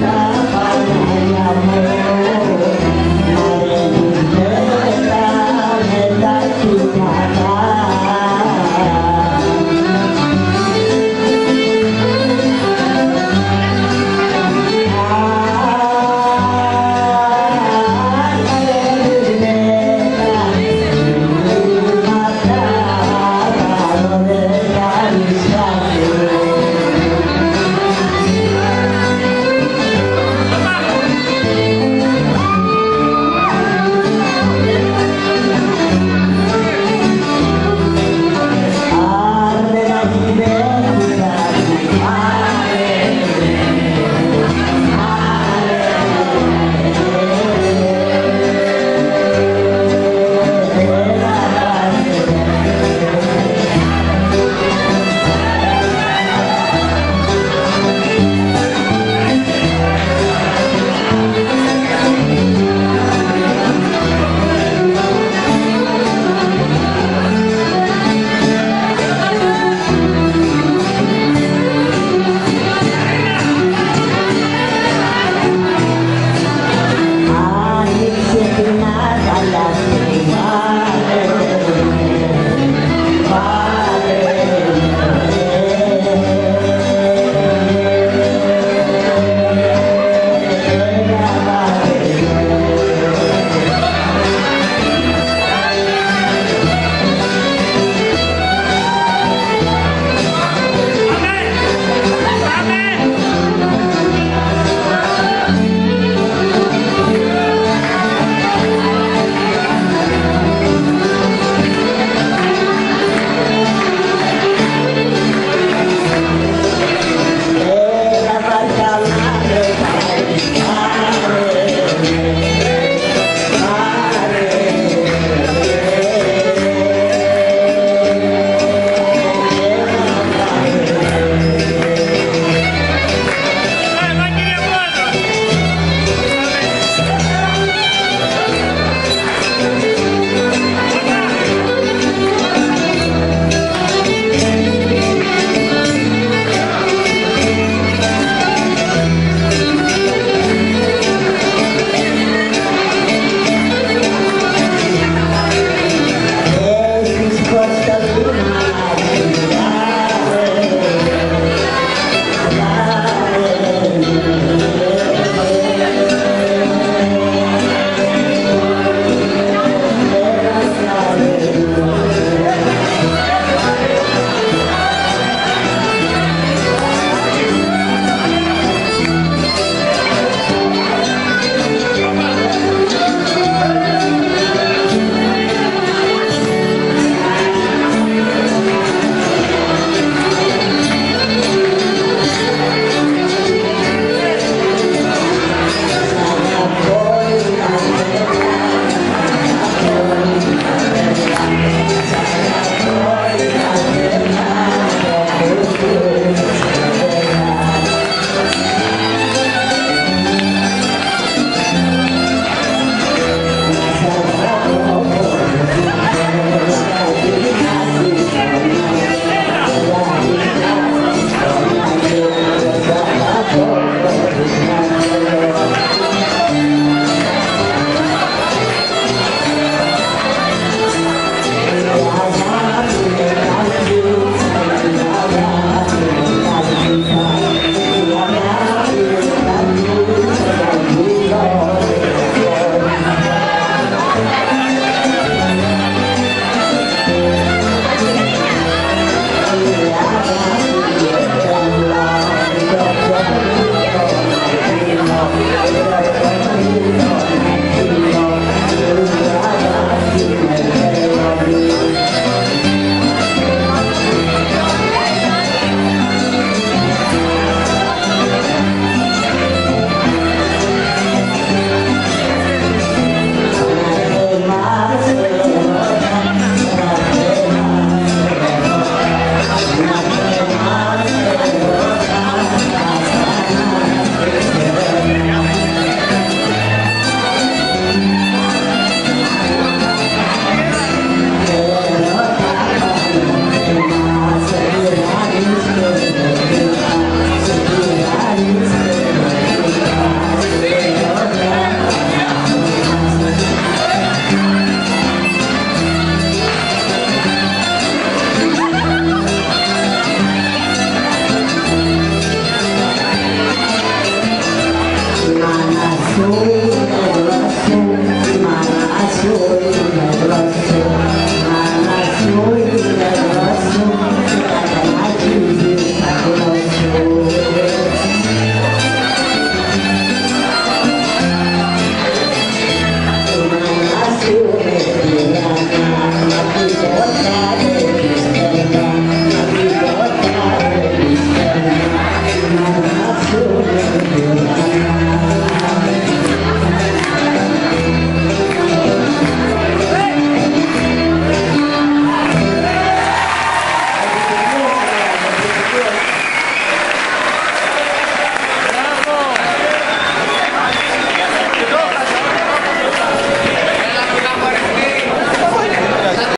Kita paling amor